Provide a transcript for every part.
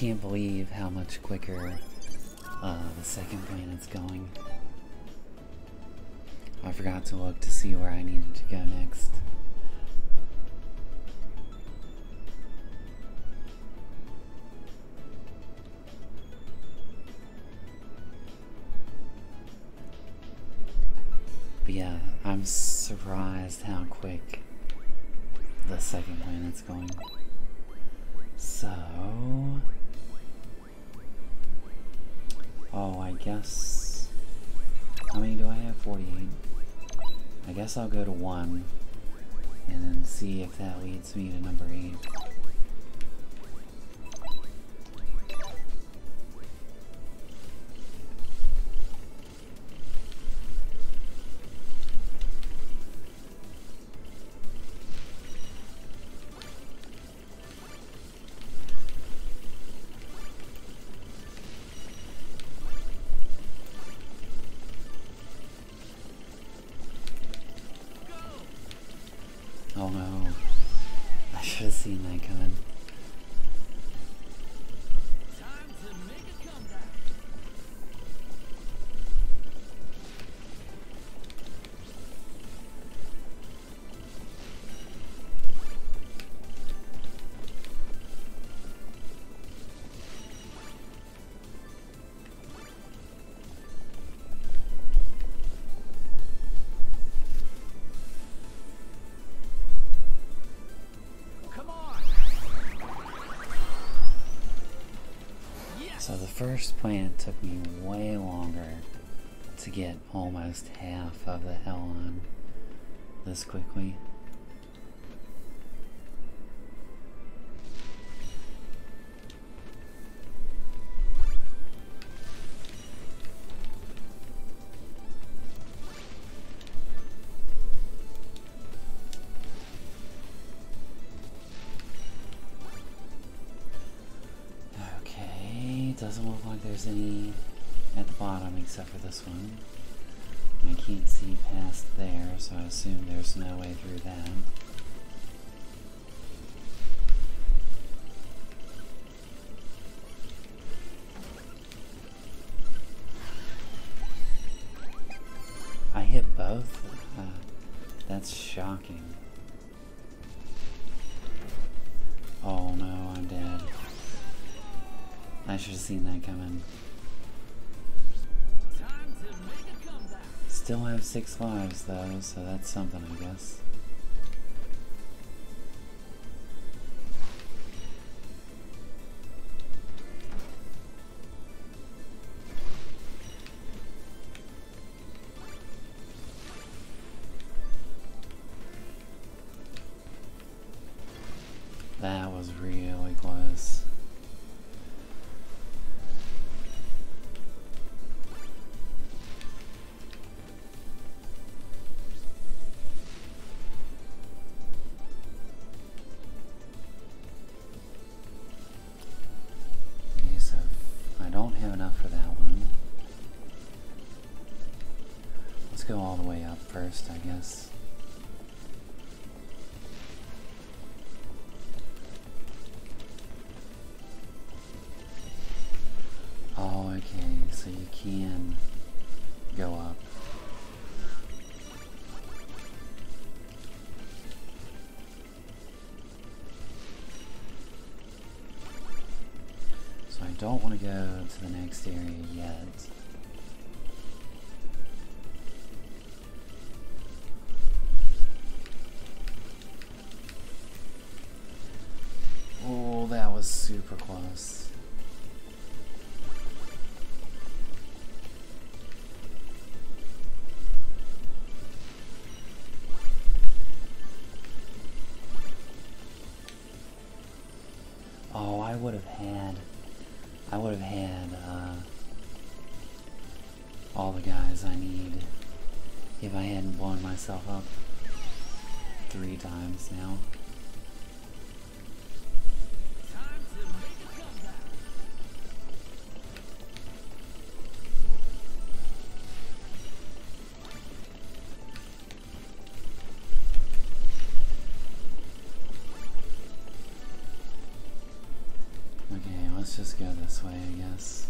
can't believe how much quicker uh, the second planet's going. I forgot to look to see where I needed to go next. But yeah, I'm surprised how quick the second planet's going. So... Oh, I guess... How many do I have? 48. I guess I'll go to 1 and then see if that leads me to number 8. So the first plant took me way longer to get almost half of the hell on this quickly. Except for this one. I can't see past there, so I assume there's no way through that. I hit both? Uh, that's shocking. Oh no, I'm dead. I should have seen that coming. Still have six lives though, so that's something I guess. Don't want to go to the next area yet. Oh, that was super close. Now. Okay, let's just go this way, I guess.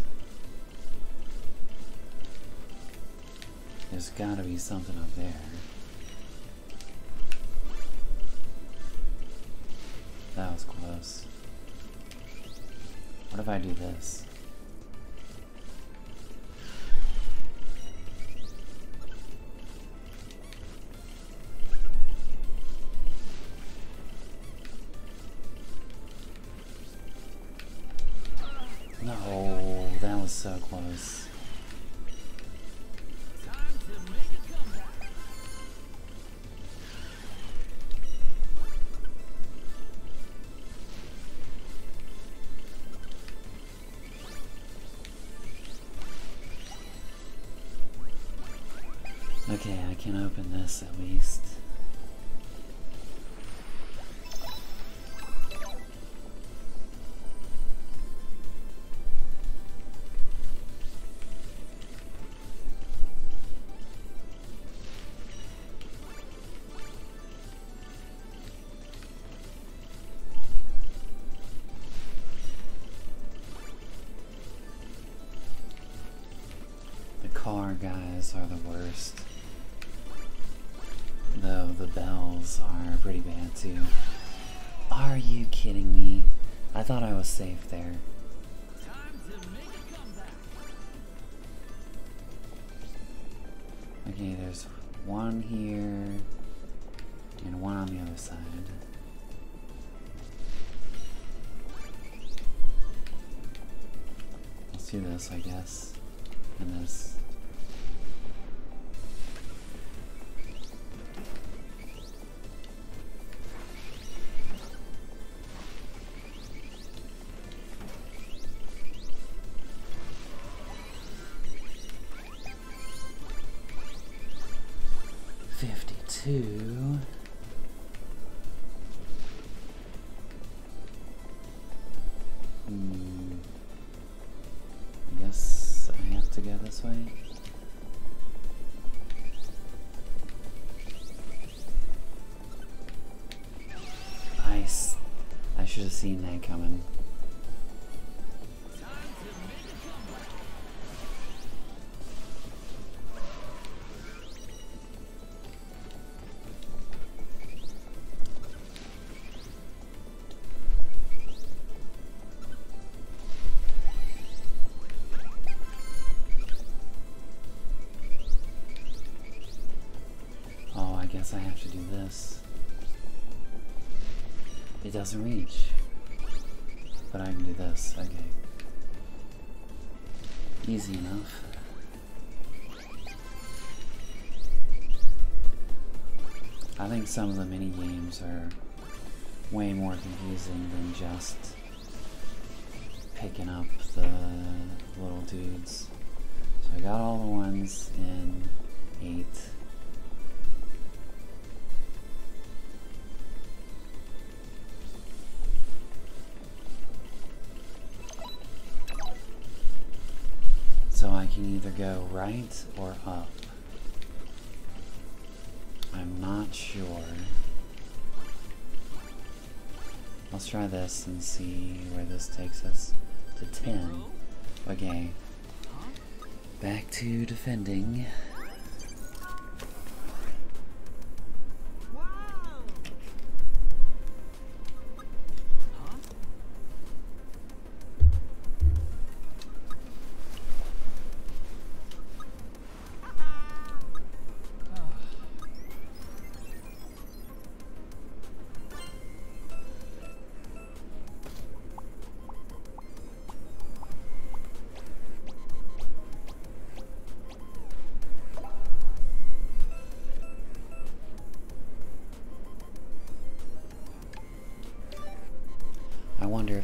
There's gotta be something up there. If I do this? Okay, I can open this at least. The car guys are the worst. Though the bells are pretty bad too. Are you kidding me? I thought I was safe there. Okay, there's one here and one on the other side. Let's do this, I guess. And this. Seen that coming. Oh, I guess I have to do this. It doesn't reach. But I can do this, okay. Easy enough. I think some of the mini games are way more confusing than just picking up the little dudes. So I got all the ones in 8. Go right or up. I'm not sure. Let's try this and see where this takes us. To 10. Okay. Back to defending.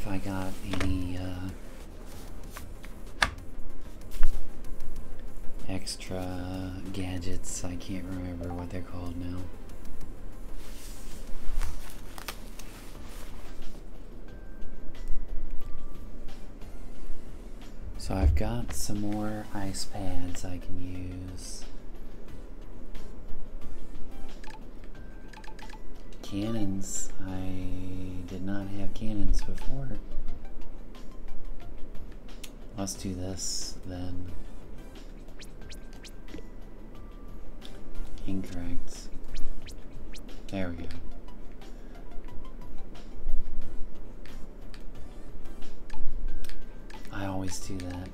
I got any uh, extra gadgets. I can't remember what they're called now. So I've got some more ice pads I can use. Cannons. I did not have cannons before. Let's do this then. Incorrect. There we go. I always do that.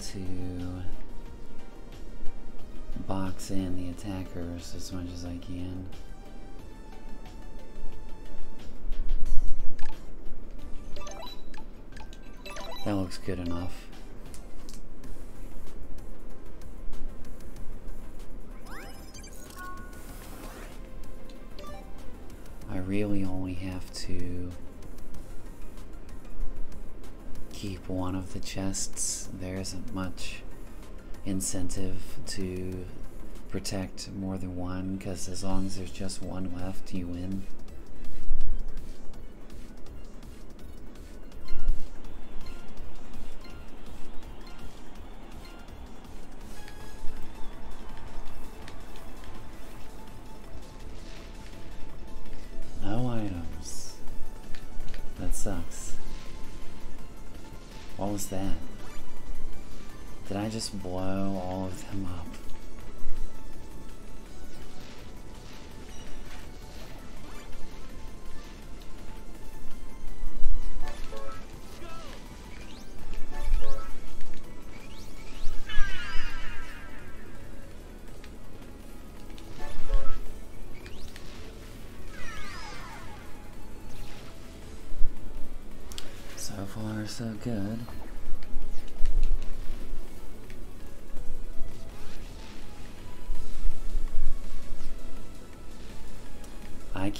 To box in the attackers as much as I can. That looks good enough. I really only have to keep one of the chests. There isn't much incentive to protect more than one because as long as there's just one left, you win. Was that? Did I just blow all of them up?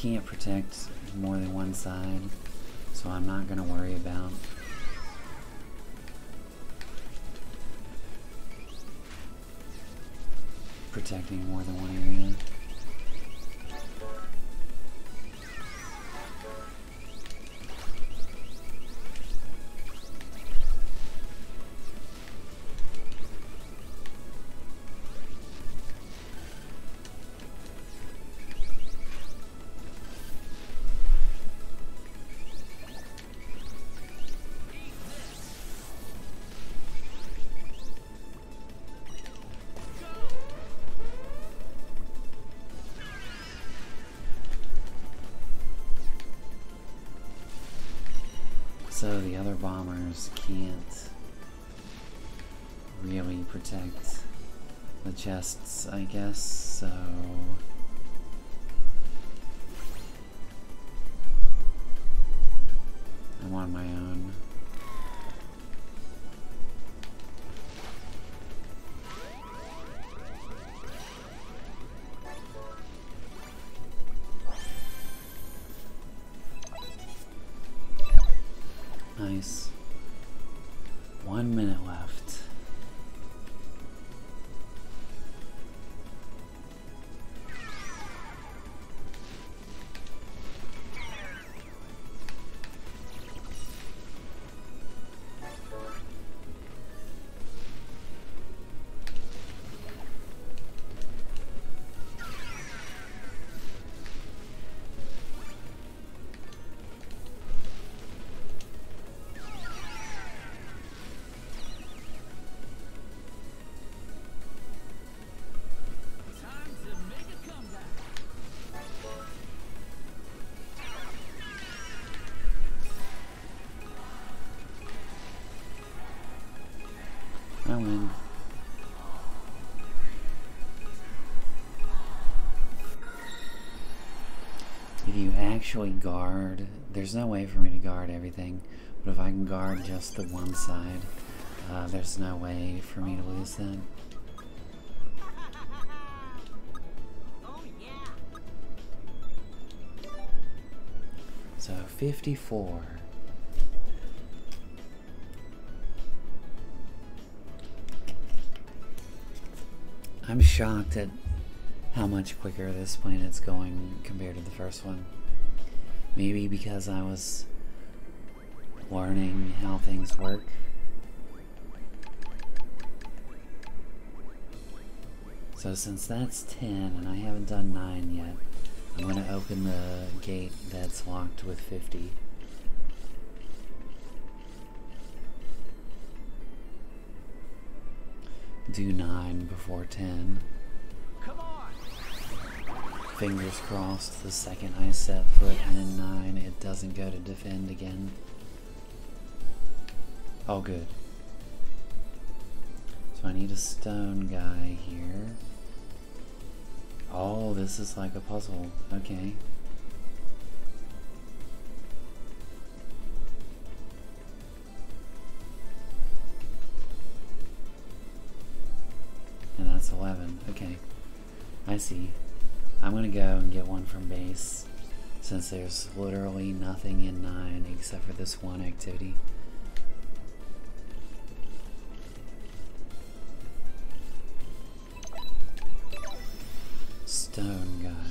Can't protect more than one side, so I'm not going to worry about protecting more than one area. So the other bombers can't really protect the chests, I guess, so... If you actually guard, there's no way for me to guard everything, but if I can guard just the one side, uh, there's no way for me to lose that. So 54. I'm shocked at how much quicker this planet's going compared to the first one. Maybe because I was learning how things work. So since that's 10 and I haven't done 9 yet, I'm going to open the gate that's locked with 50. Do 9 before 10. Come on. Fingers crossed the second I set foot in 9 it doesn't go to defend again. Oh good. So I need a stone guy here. Oh, this is like a puzzle. Okay. I'm gonna go and get one from base since there's literally nothing in 9 except for this one activity. Stone guy.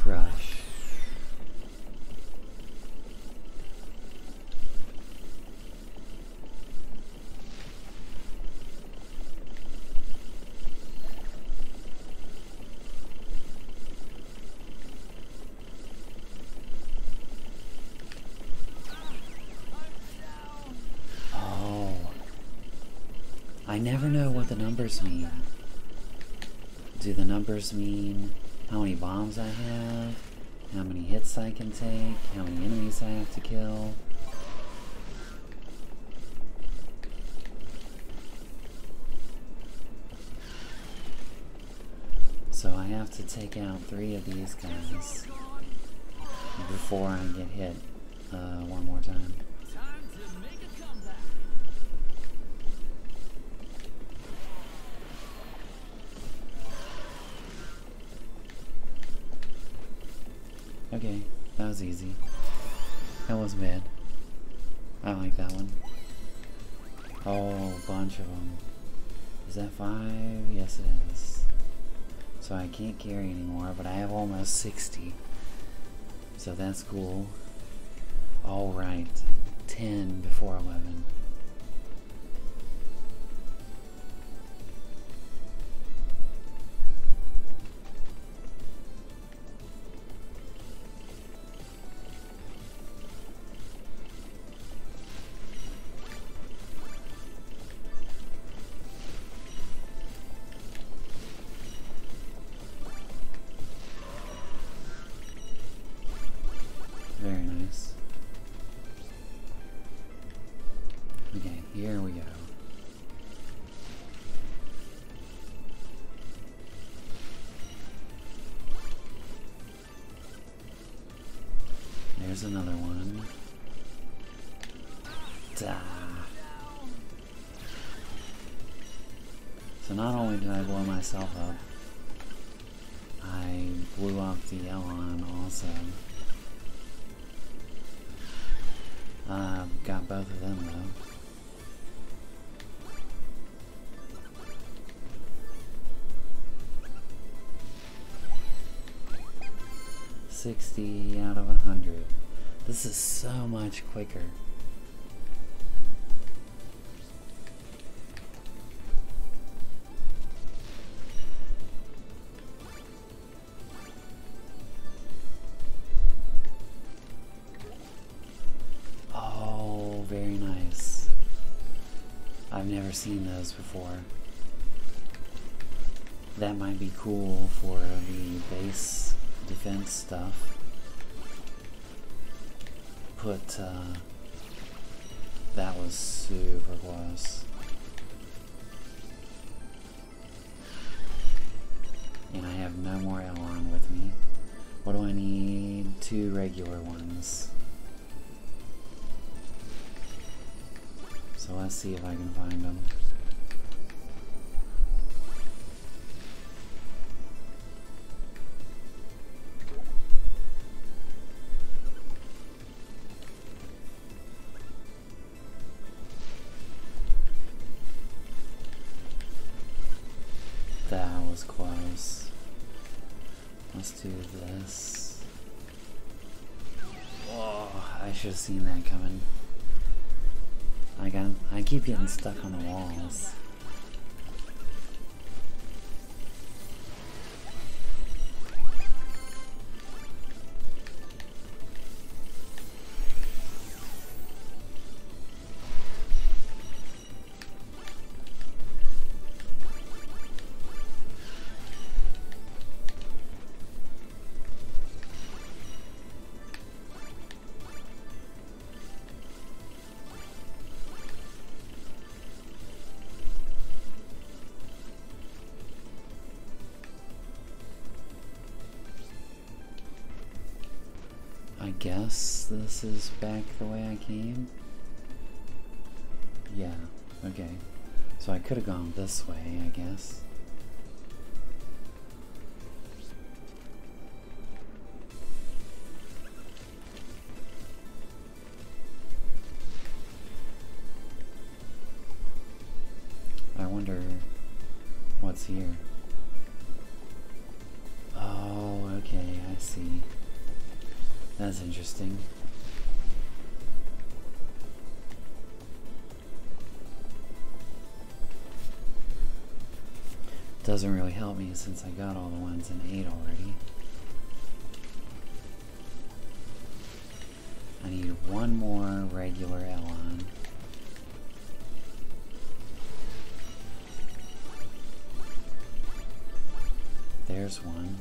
Rush. Oh. I never know what the numbers mean. Do the numbers mean how many bombs I have? How many hits I can take? How many enemies I have to kill? So I have to take out three of these guys before I get hit uh, one more time. Time easy. That wasn't bad. I like that one. Oh, bunch of them. Is that five? Yes, it is. So I can't carry anymore, but I have almost 60. So that's cool. Alright, 10 before 11. There's another one. Da. So not only did I blow myself up, I blew up the Ellon also. Uh, got both of them though. Sixty out of a hundred. This is so much quicker. Oh, very nice. I've never seen those before. That might be cool for the base defense stuff. Put, uh, that was super close. And I have no more Ellon with me. What do I need? Two regular ones. So let's see if I can find them. Keep getting stuck on the walls. Guess this is back the way I came. Yeah, okay. So I could have gone this way, I guess. Interesting. Doesn't really help me since I got all the ones in 8 already. I need one more regular Ellon. There's one.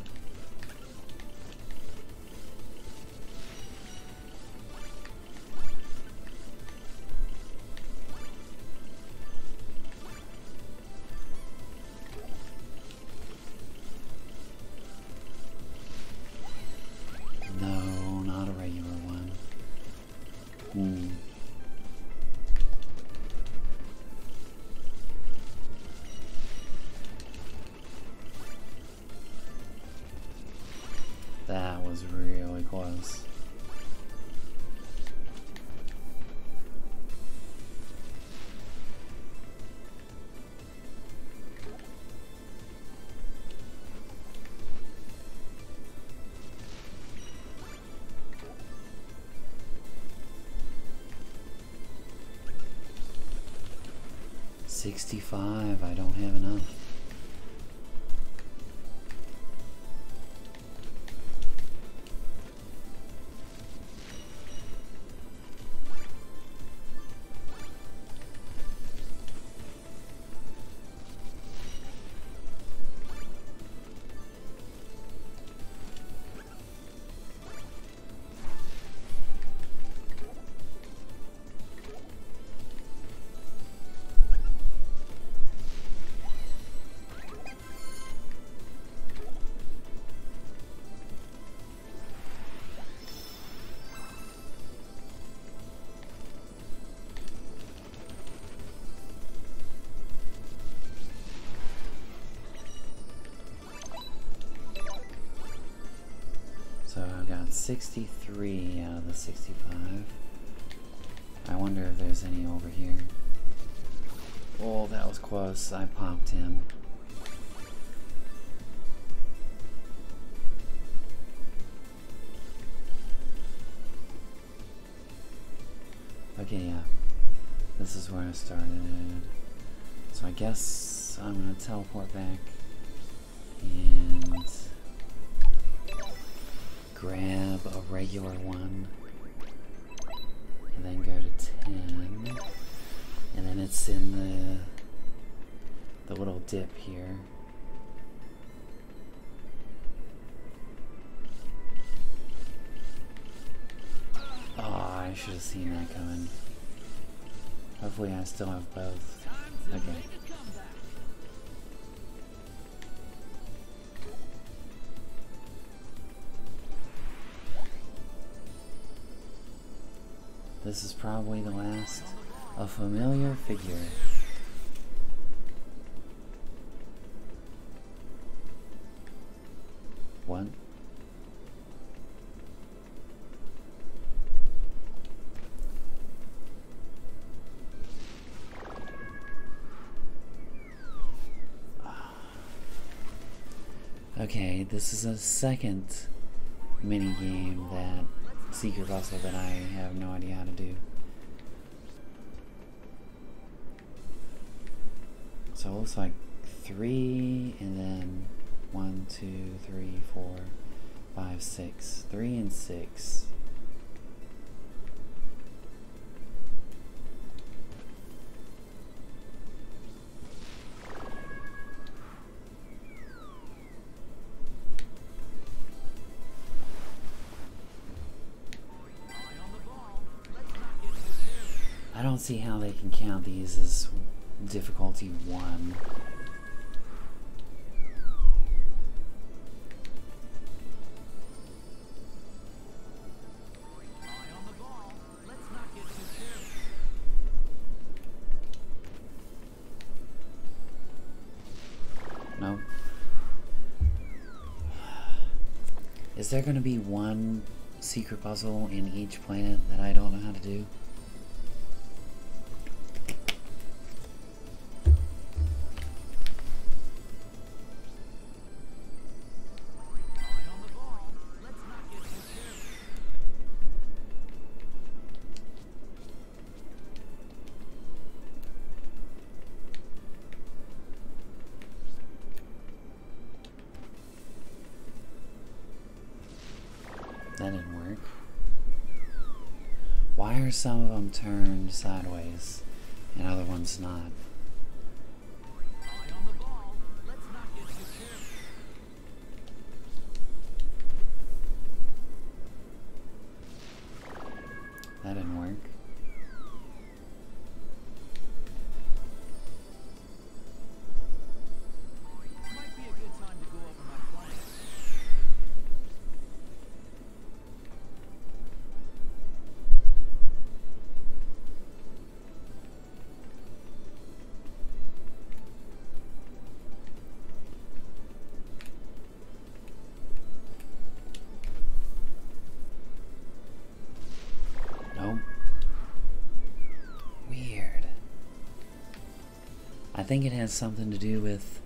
65. I don't have 63 out of the 65. I wonder if there's any over here. Oh, that was close. I popped him. Okay, yeah. This is where I started. So I guess I'm gonna teleport back and grab a regular one and then go to 10 and then it's in the the little dip here. Oh I should have seen that coming. Hopefully I still have both. Okay. This is probably the last A familiar figure. What? Okay, this is a second mini game that secret puzzle that I have no idea how to do. So it looks like three and then one, two, three, four, five, six. Three and six. I don't see how they can count these as difficulty one. Is there going to be one secret puzzle in each planet that I don't know how to do? Some of them turned sideways and other ones not? Think it has something to do with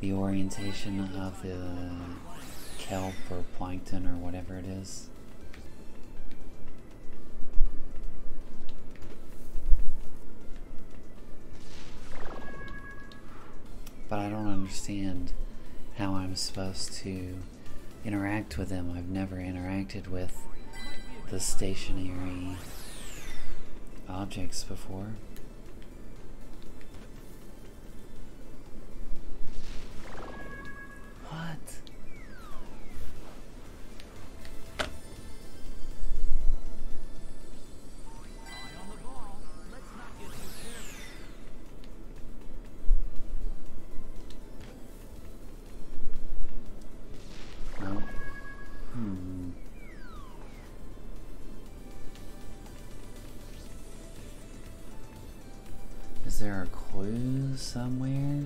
the orientation of the kelp or plankton or whatever it is. But I don't understand how I'm supposed to interact with them. I've never interacted with the stationary objects before. There a clue somewhere?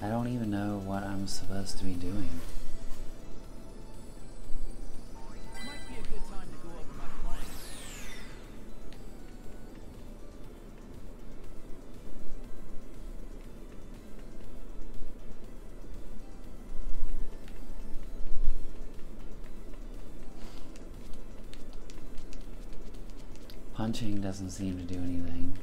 I don't even know what I'm supposed to be doing. Punching doesn't seem to do anything.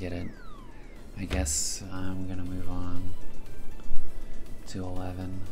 Get it. I guess I'm gonna move on to 11.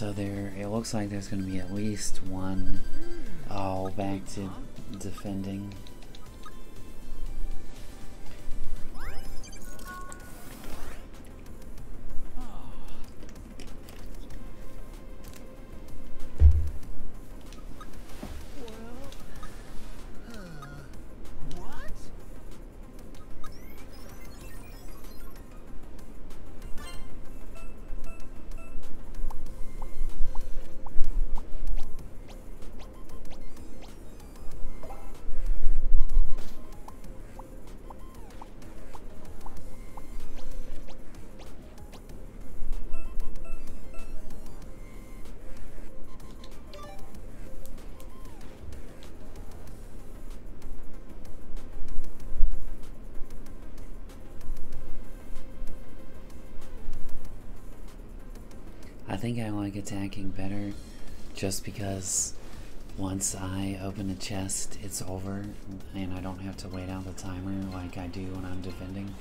So there, it looks like there's going to be at least one. Oh, back to defending. I think I like attacking better just because once I open a chest, it's over and I don't have to wait out the timer like I do when I'm defending.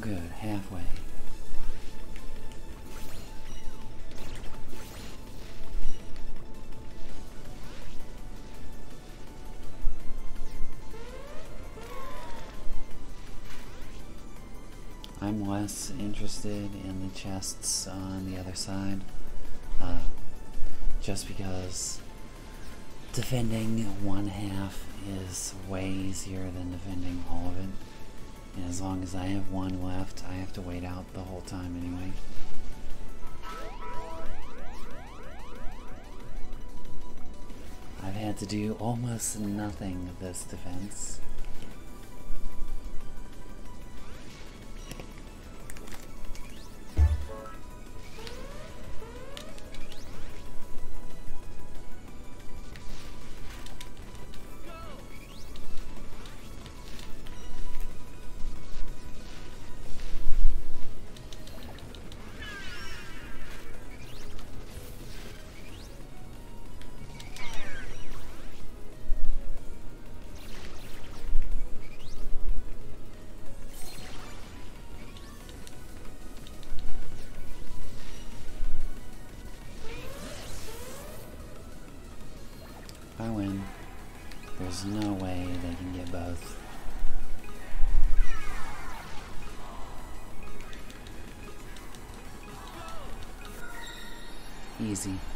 Good. Halfway. I'm less interested in the chests on the other side, uh, just because defending one half is way easier than defending all of it. As long as I have one left, I have to wait out the whole time anyway. I've had to do almost nothing this defense. Easy.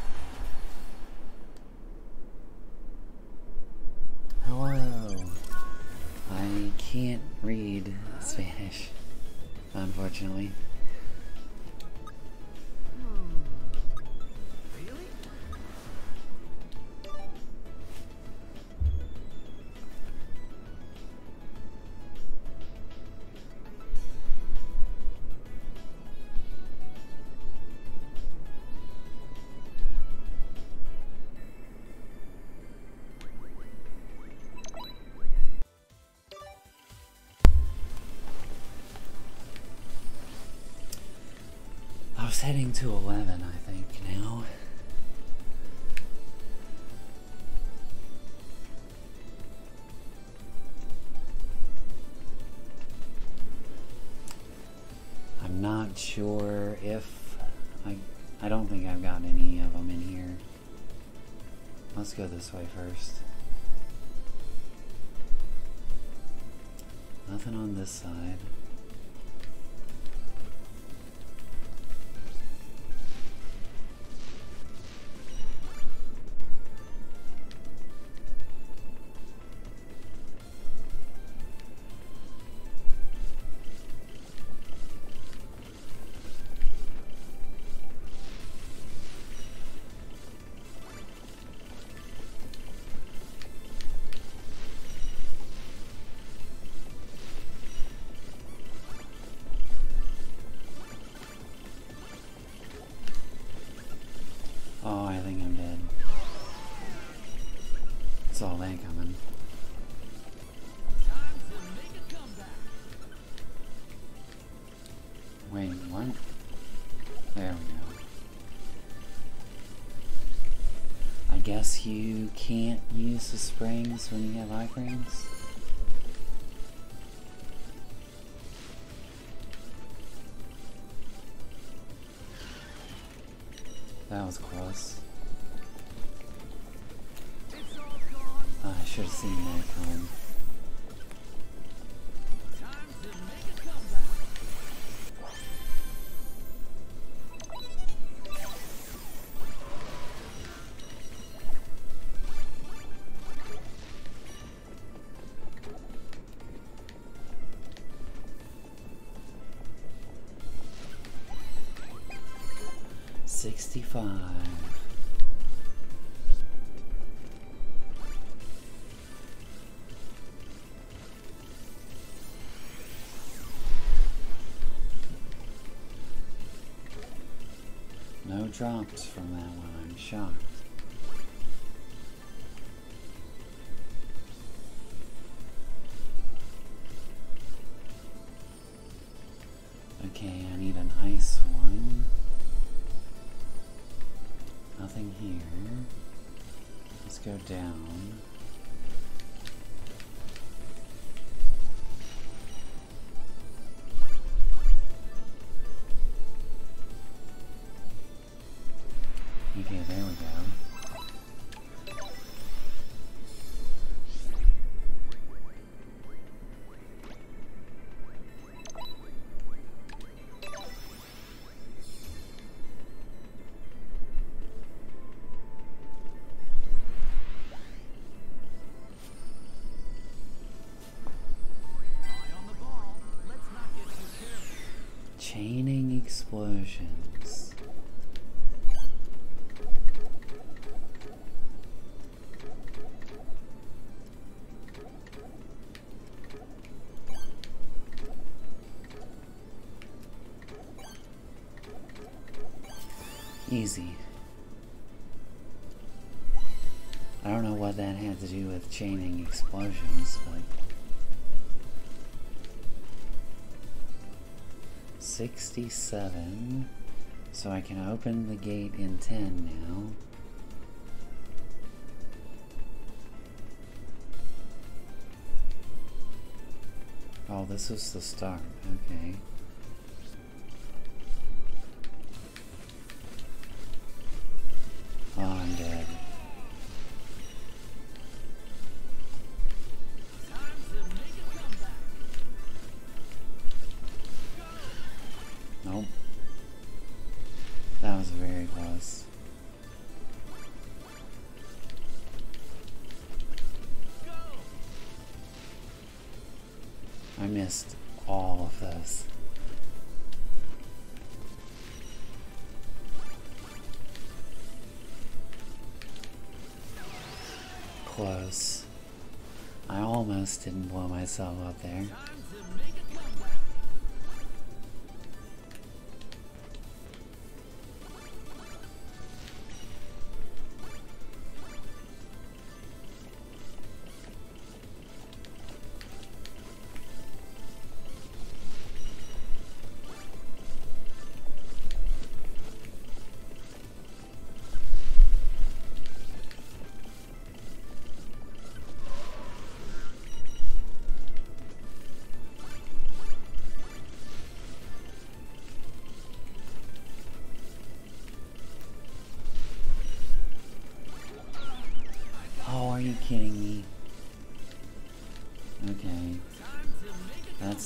it's heading to 11, I think, now. I'm not sure if... I, I don't think I've got any of them in here. Let's go this way first. Nothing on this side. Guess you can't use the springs when you have iframes? That was close. It's all gone. Oh, I should have seen that coming. Drops from that one, I'm shocked. Okay, I need an ice one. Nothing here. Let's go down. Easy. I don't know what that had to do with chaining explosions, but. 67. So I can open the gate in 10 now. Oh, this is the start. Okay. Myself up there.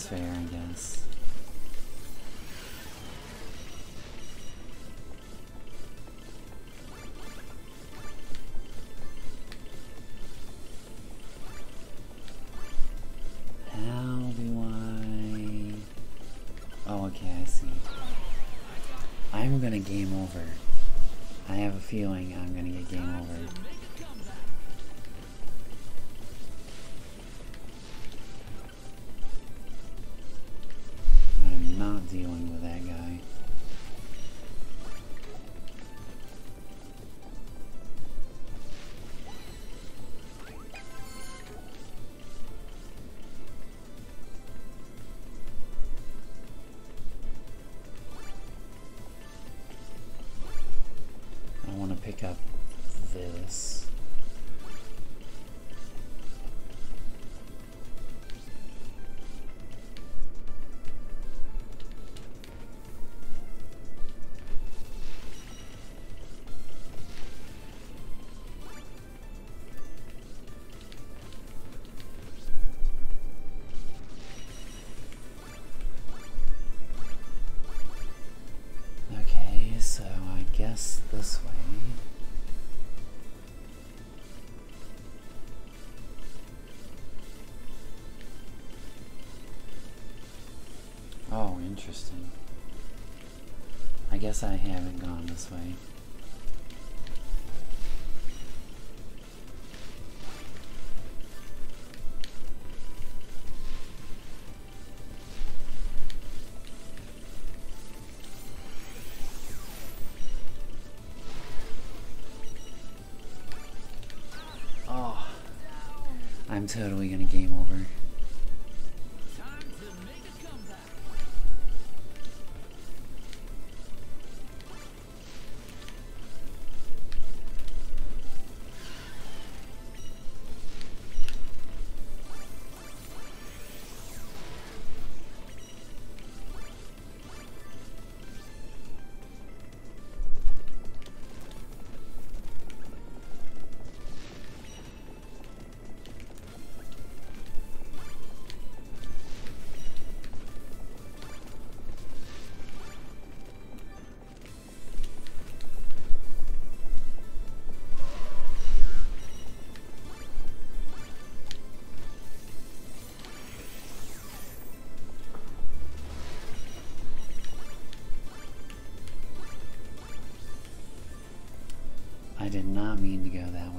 That's fair, I guess. How do I... Oh, okay, I see. I'm gonna game over. I have a feeling I'm gonna get game over. Interesting. I guess I haven't gone this way. Oh, I'm totally did not mean to go that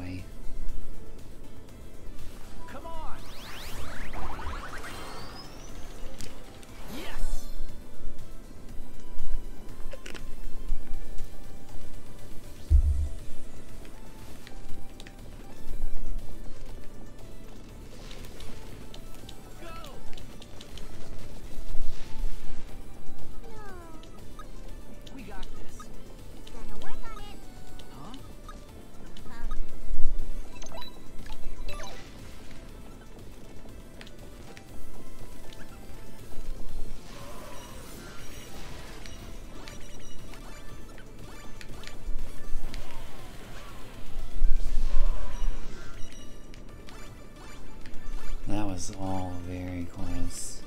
Was all very close.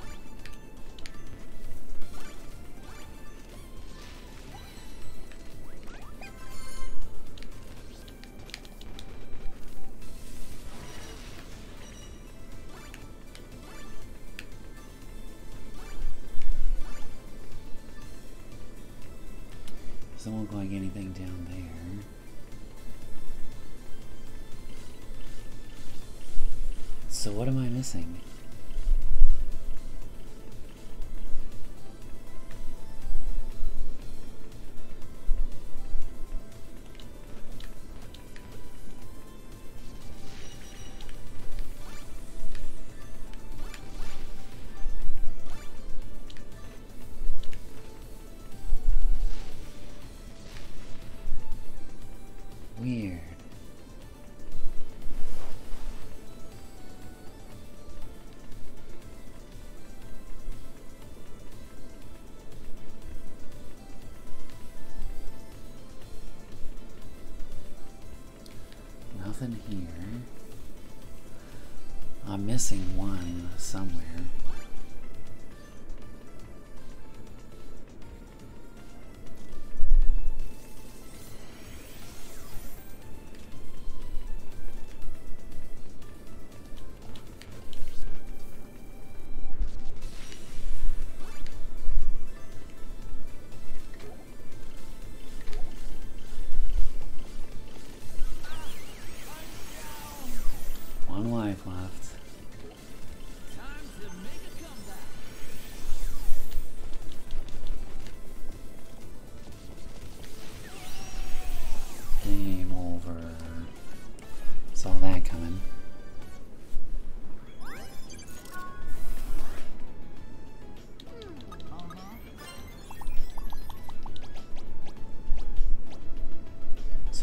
Doesn't look like anything down there. So what am I missing? Missing one somewhere.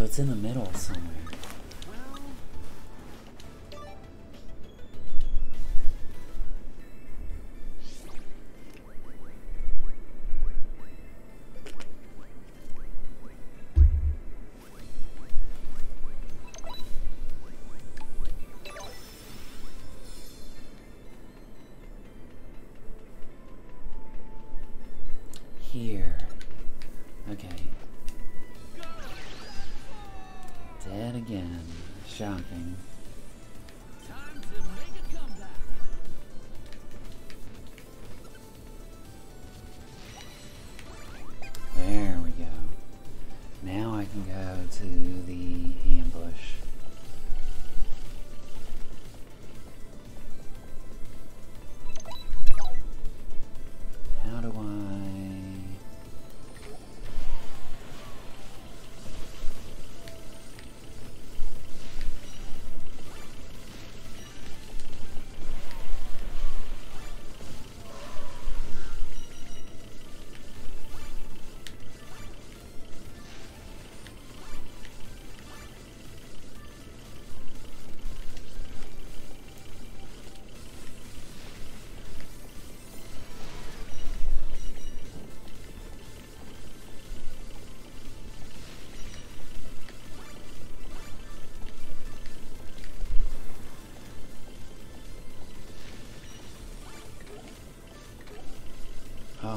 It's in the middle somewhere.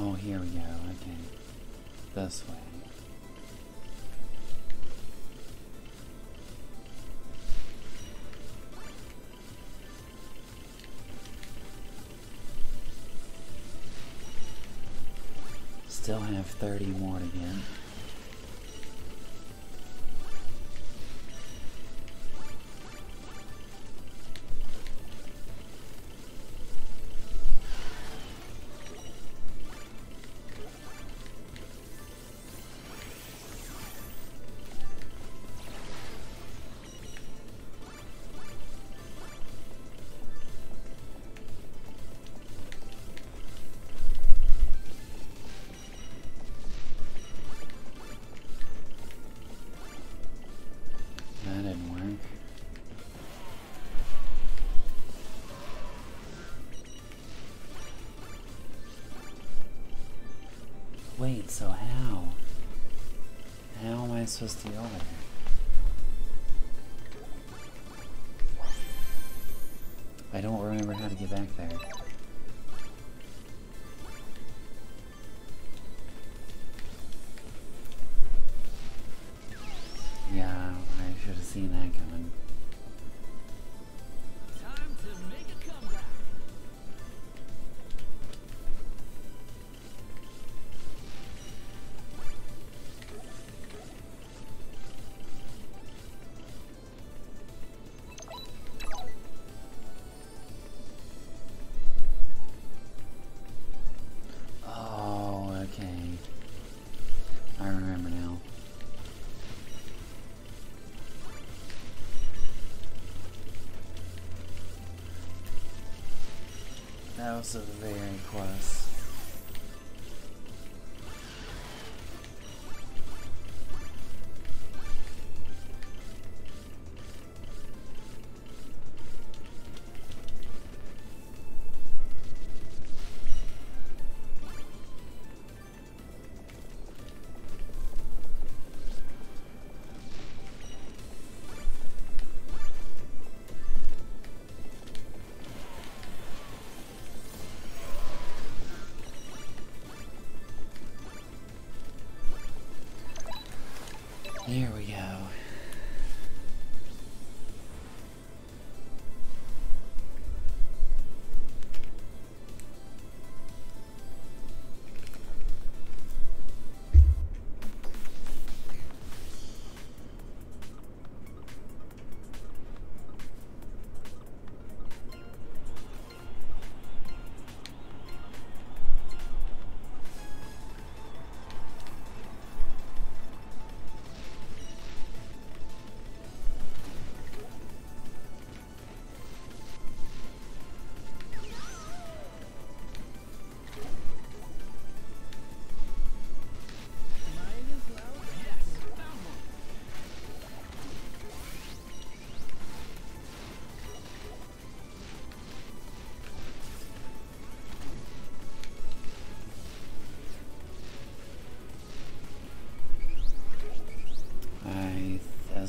Oh, here we go. Okay. This way. Still have 30 more. I don't remember how to get back there. That was a very close. Here we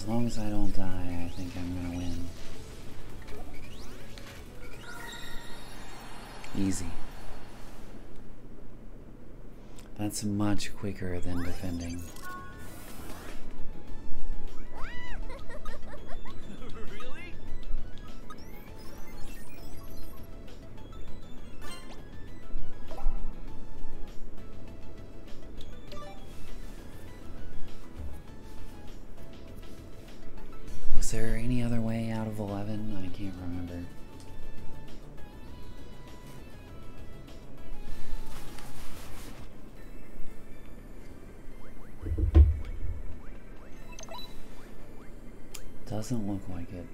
long as I don't die, I think I'm gonna win. Easy. That's much quicker than defending. look like it.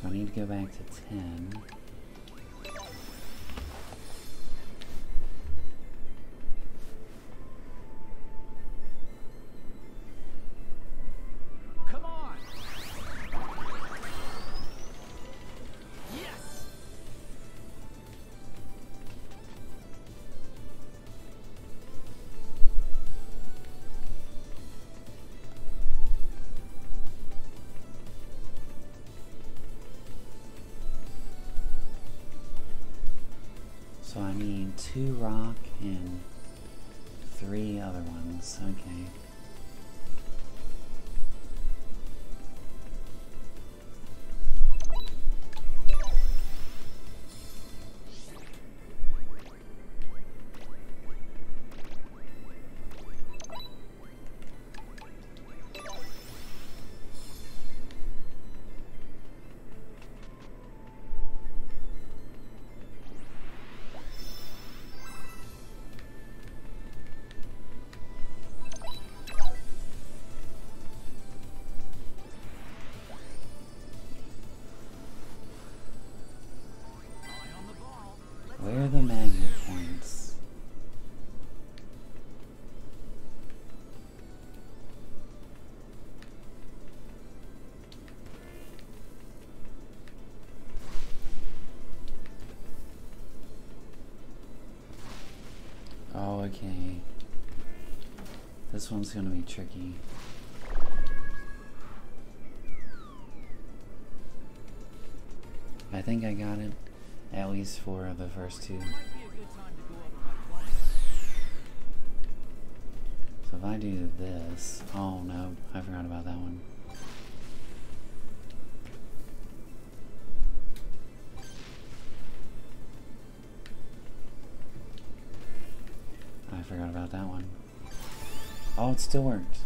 So I need to go back to 10. So I need two rock and three other ones. Okay. Okay. This one's gonna be tricky. I think I got it, at least for the first two. So if I do this, oh no, I forgot about that one. it still worked.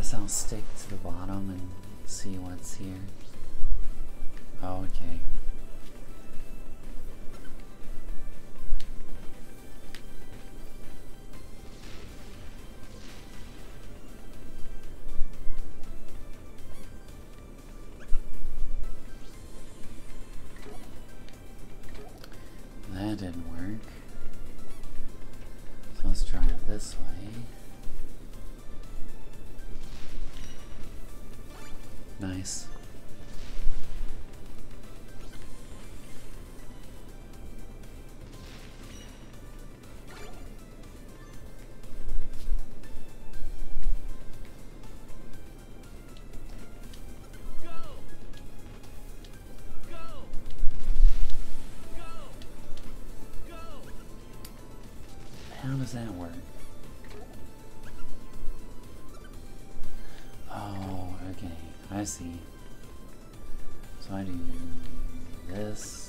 Guess I'll stick to the bottom and see what's here. Oh, okay. I see. So I do this.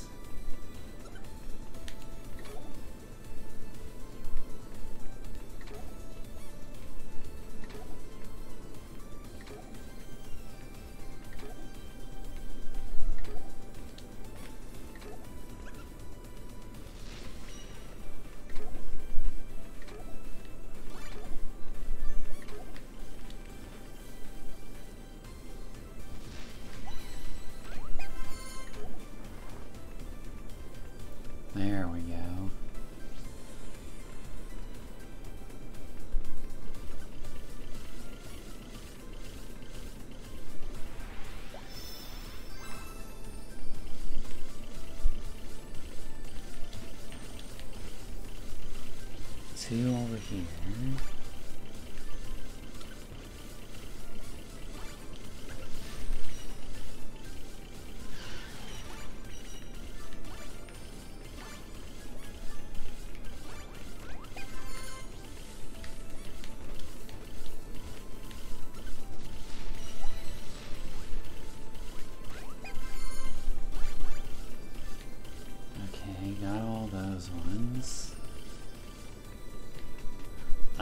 Two over here.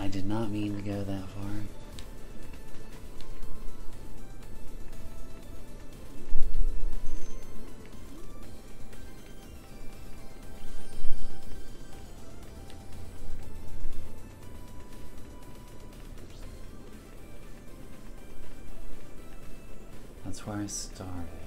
Did not mean to go that far. That's where I started.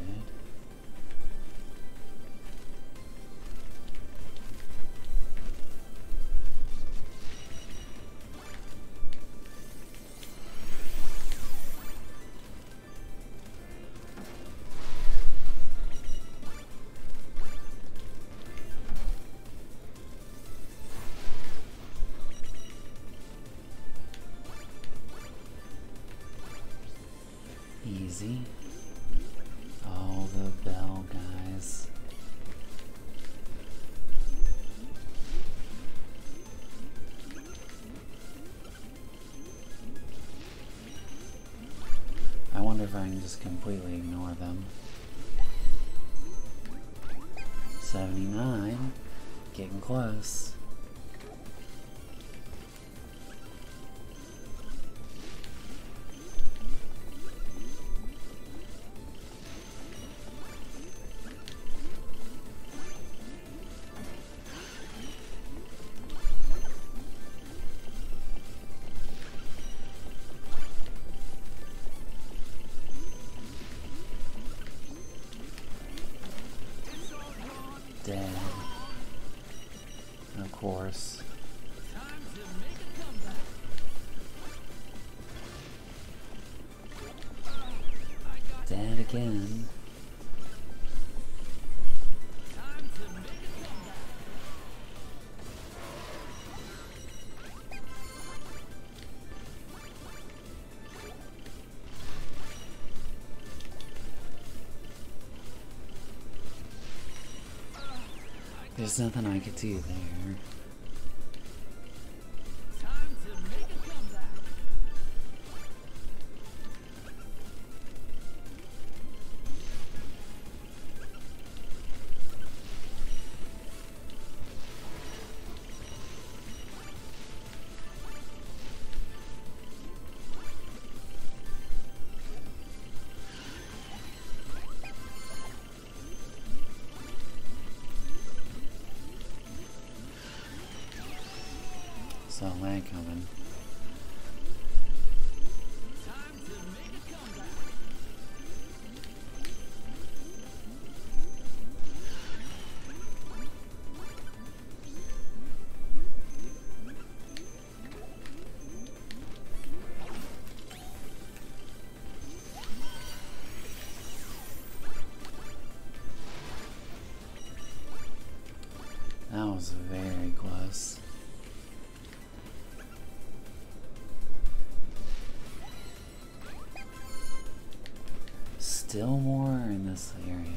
Easy. All the bell guys. I wonder if I can just completely ignore them. 79. Getting close. There's nothing I could do there. Was very close. Still more in this area.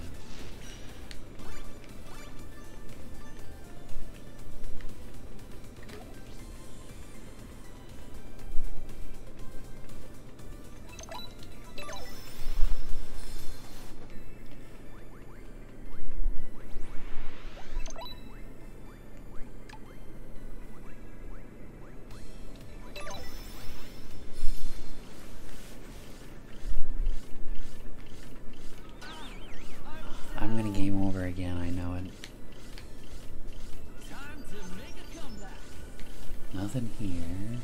Nothing here.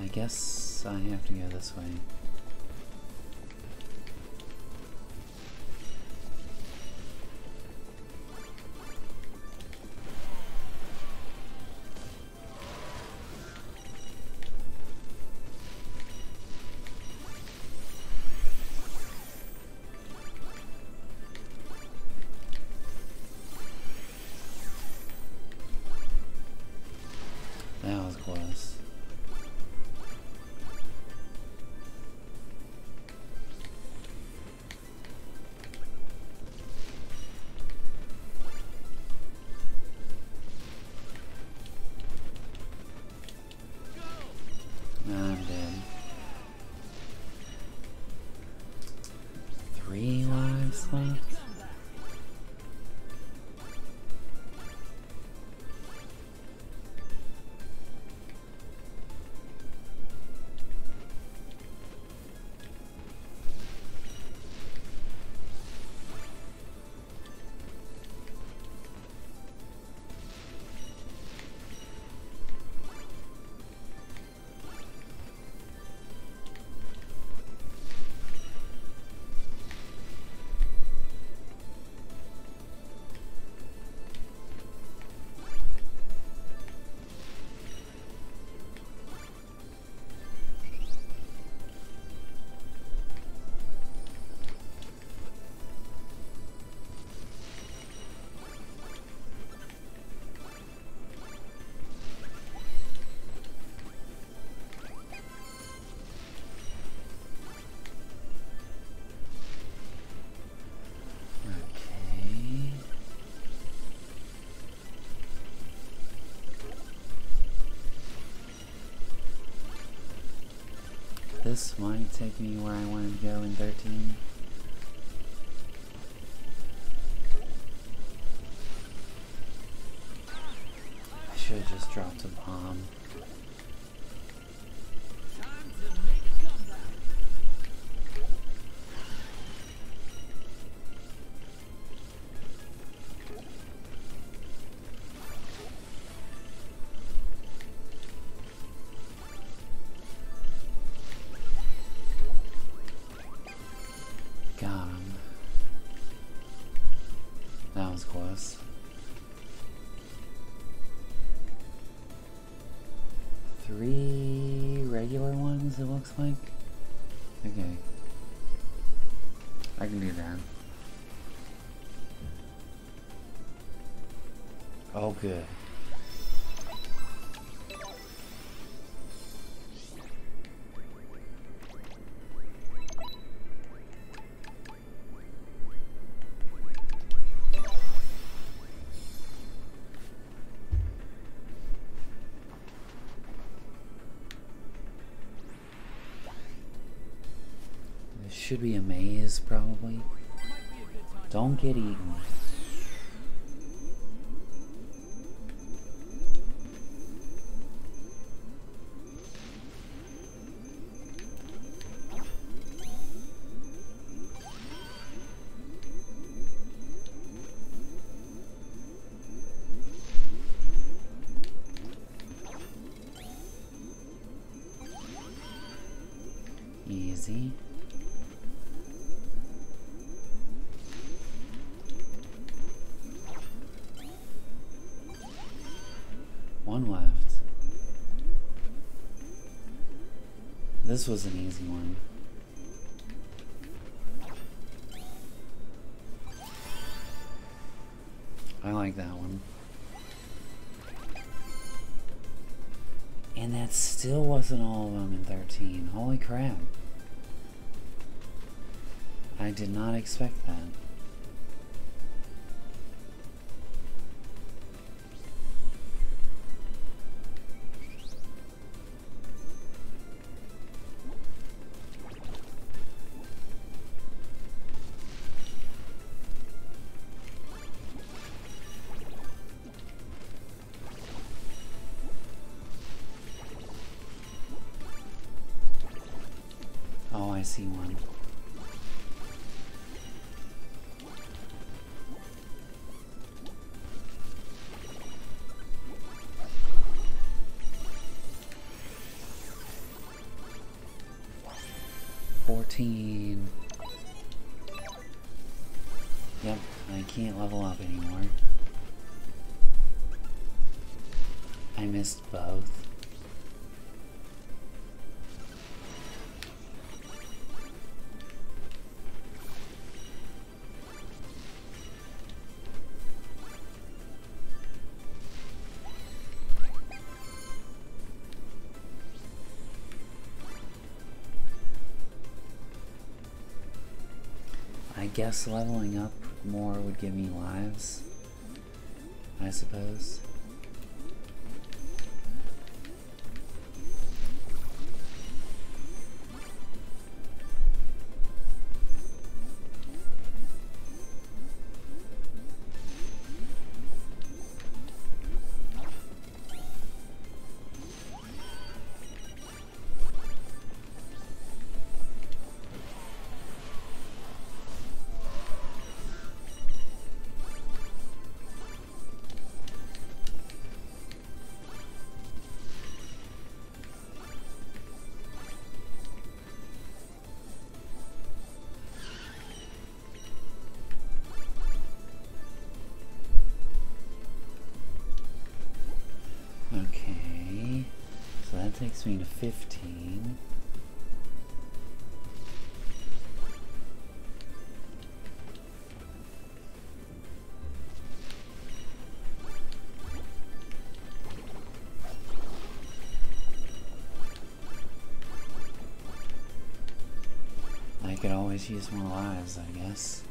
I guess I have to go this way. This might take me where I wanted to go in 13. Regular ones, it looks like. Okay. I can do that. Oh, good. should be amazed, probably. Don't get eaten. Easy. This was an easy one. I like that one. And that still wasn't all of them in 13. Holy crap. I did not expect that. See one. Guess leveling up more would give me lives. I suppose. 15. I could always use more lives, I guess.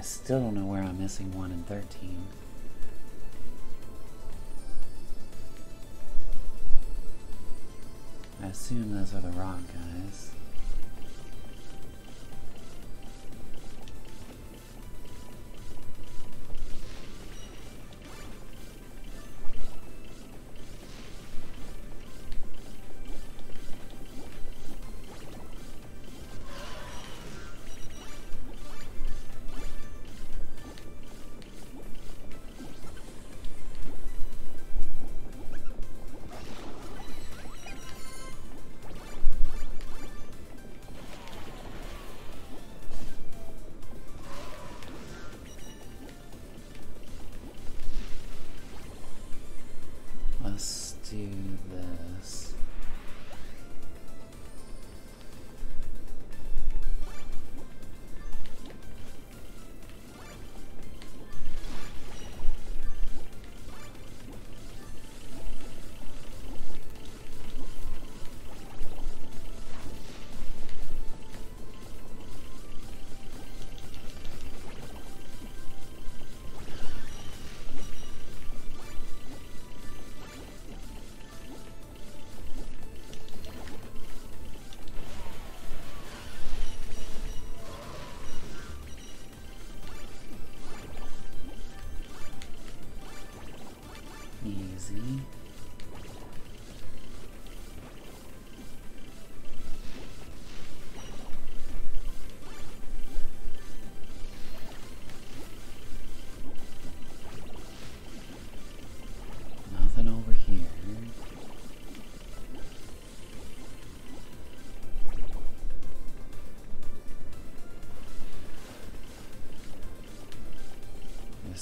I still don't know where I'm missing 1 and 13. I assume those are the rock guys.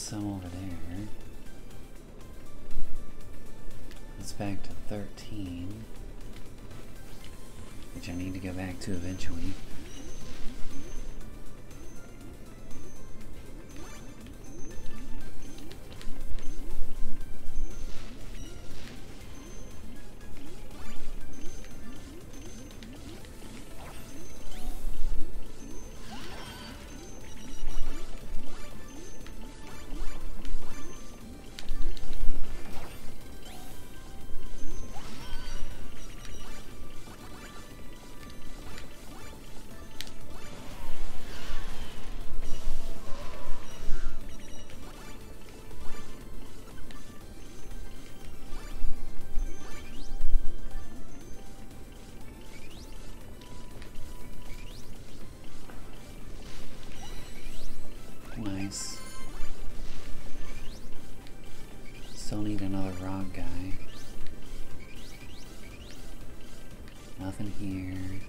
Some over there. It's back to 13. Which I need to go back to eventually. Guy. Nothing here.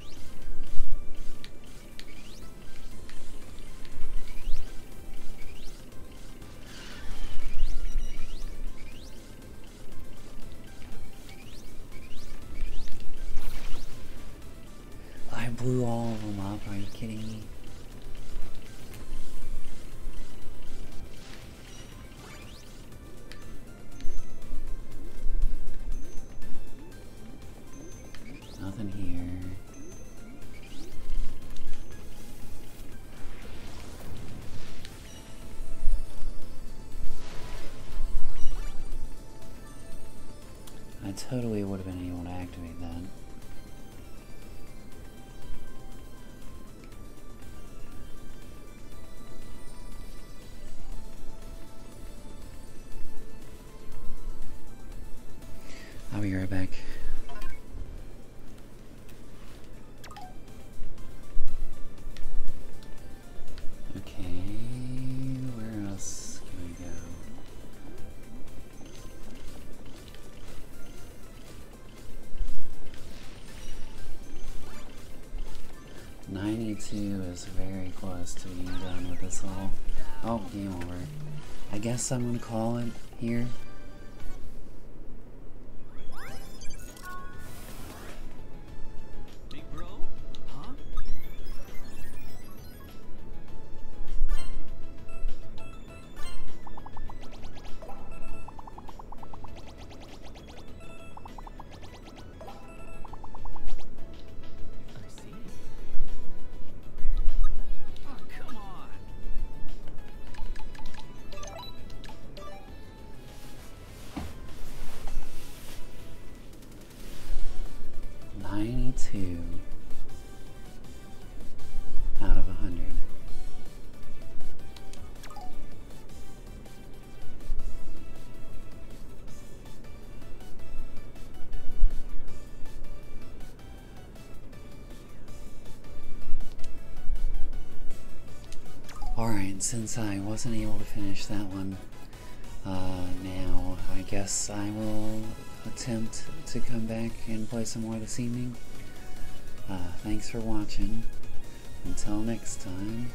I blew all of them up, are you kidding me? Ninety-two is very close to being done with this all. Oh, game over. I guess I'm gonna call it here. Since I wasn't able to finish that one, uh, now I guess I will attempt to come back and play some more this evening. Uh, thanks for watching. Until next time,